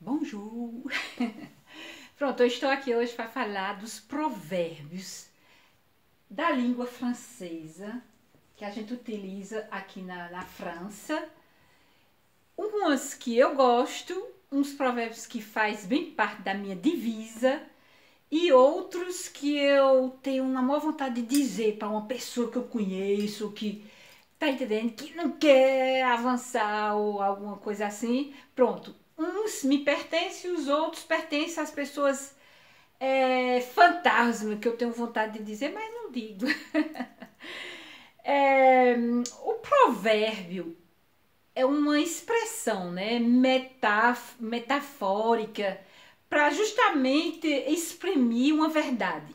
Bonjour! Pronto, eu estou aqui hoje para falar dos provérbios da língua francesa que a gente utiliza aqui na, na França. Umas que eu gosto, uns provérbios que faz bem parte da minha divisa e outros que eu tenho uma maior vontade de dizer para uma pessoa que eu conheço, que tá entendendo, que não quer avançar ou alguma coisa assim. Pronto, uns me pertencem, os outros pertencem às pessoas é, fantasma, que eu tenho vontade de dizer, mas não digo. é, o provérbio é uma expressão né, metaf metafórica para justamente exprimir uma verdade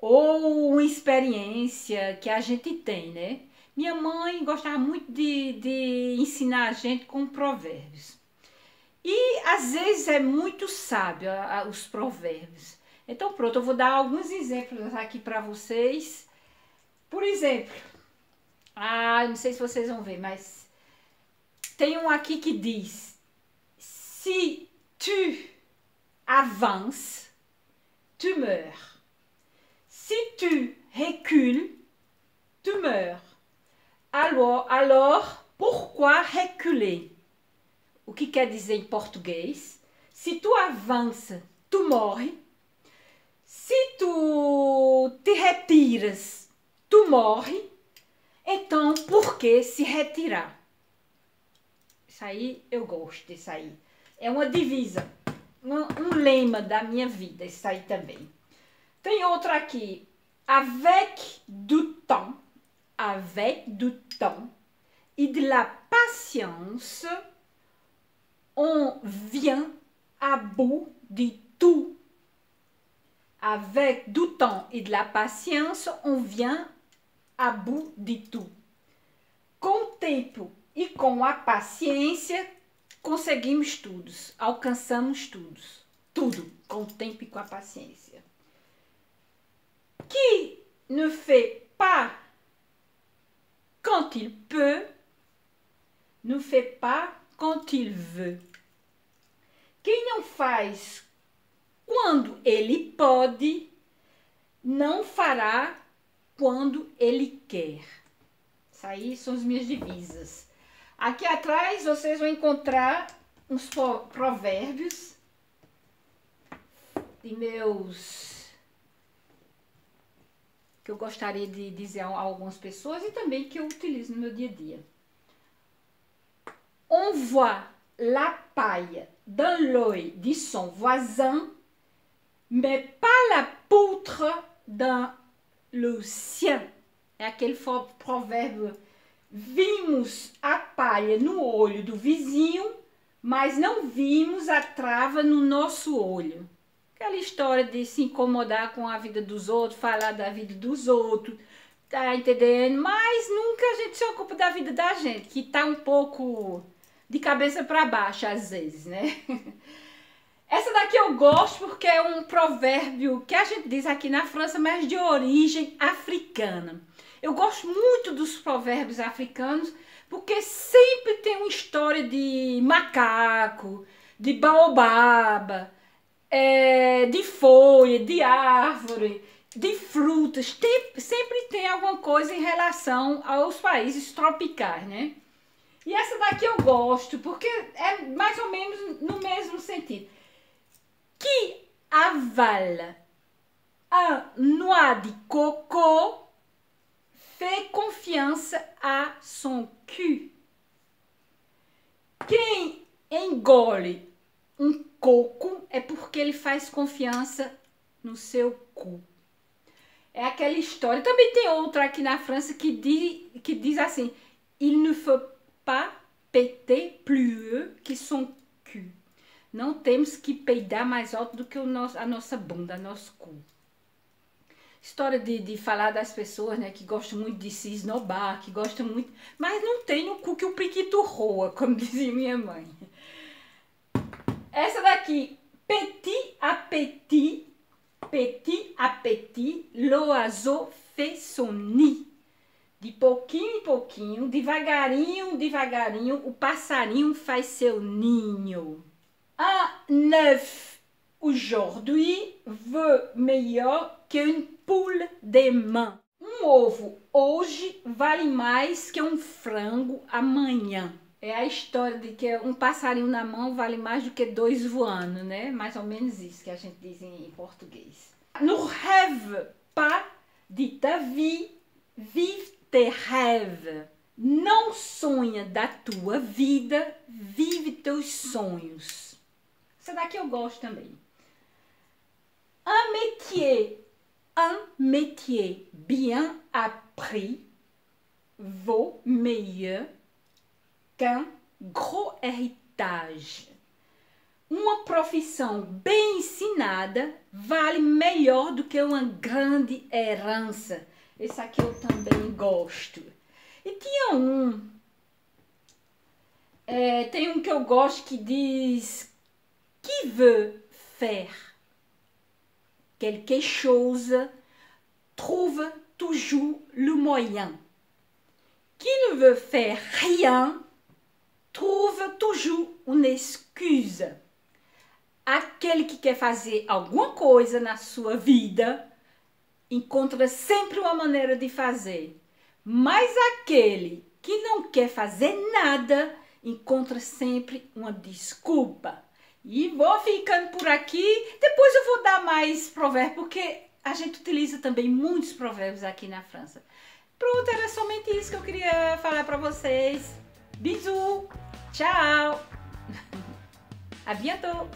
ou uma experiência que a gente tem, né? Minha mãe gostava muito de, de ensinar a gente com provérbios. E às vezes é muito sábio a, a, os provérbios. Então, pronto, eu vou dar alguns exemplos aqui para vocês. Por exemplo, ah, não sei se vocês vão ver, mas tem um aqui que diz: Se tu avances, tu meurs. Si tu recules. Alors, alors pourquoi reculer? O que quer dizer em português? Se tu avança, tu morre. Se tu te retiras, tu morre. Então, por que se retirar? Isso aí eu gosto disso aí. É uma divisa, um, um lema da minha vida, isso aí também. Tem outra aqui. Avec du temps, avec du temps et de la patience, on vient à bout de tout. Avec du temps et de la patience, on vient a bout de tudo. Com o tempo e com a paciência, conseguimos tudo, alcançamos tudo. Tudo, com o tempo e com a paciência. Qui ne fait pas quand il peut, ne fait pas quand il veut. Quem não faz quando ele pode, não fará quando ele quer. Isso aí são as minhas divisas. Aqui atrás vocês vão encontrar uns provérbios de meus que eu gostaria de dizer a algumas pessoas e também que eu utilizo no meu dia a dia. On voit la paille dans l'œil de son voisin, mais pas la poutre dans le sien. É aquele provérbio. Vimos a palha no olho do vizinho, mas não vimos a trava no nosso olho. Aquela história de se incomodar com a vida dos outros, falar da vida dos outros, tá entendendo? Mas nunca a gente se ocupa da vida da gente, que tá um pouco de cabeça para baixo às vezes, né? Essa daqui eu gosto porque é um provérbio que a gente diz aqui na França, mas de origem africana. Eu gosto muito dos provérbios africanos porque sempre tem uma história de macaco, de baobaba, é, de folha, de árvore, de frutas. Tem, sempre tem alguma coisa em relação aos países tropicais, né? E essa daqui eu gosto, porque é mais ou menos no mesmo sentido. Que avale un noix de coco fait confiance a son cul. Quem engole um coco é porque ele faz confiança no seu cu. É aquela história. Também tem outra aqui na França que diz, que diz assim: Il ne faut pas péter plus que son cul. Não temos que peidar mais alto do que o nosso, a nossa bunda, nosso cu. História de, de falar das pessoas, né, que gostam muito de se esnobar, que gostam muito, mas não tem no cu que o priquito roa, como dizia minha mãe. Essa daqui, petit à petit, petit à petit, l'oiseau fait son nid. De pouquinho em pouquinho, devagarinho, devagarinho, o passarinho faz seu ninho. Ah, neuf aujourd'hui vaut meilleur qu'une poule des mains. Um ovo hoje vale mais que um frango amanhã. É a história de que um passarinho na mão vale mais do que dois voando, né? Mais ou menos isso que a gente diz em português. Ne rêve pas de ta vie, vive tes rêves. Não sonha da tua vida, vive teus sonhos. Essa daqui eu gosto também. Un métier, un métier bien appris vaut meilleur qu'un gros héritage. Uma profissão bem ensinada vale melhor do que uma grande herança. Esse aqui eu também gosto. E tinha um. É, tem um que eu gosto que diz: Qui veut faire quelque chose trouve toujours le moyen. Qui ne veut faire rien trouve toujours une excuse. Aquele que quer fazer alguma coisa na sua vida encontra sempre uma maneira de fazer. Mas aquele que não quer fazer nada encontra sempre uma desculpa. E vou ficando por aqui. Depois eu vou dar mais provérbios, porque a gente utiliza também muitos provérbios aqui na França. Pronto, era somente isso que eu queria falar para vocês. Bisous. Ciao. À bientôt.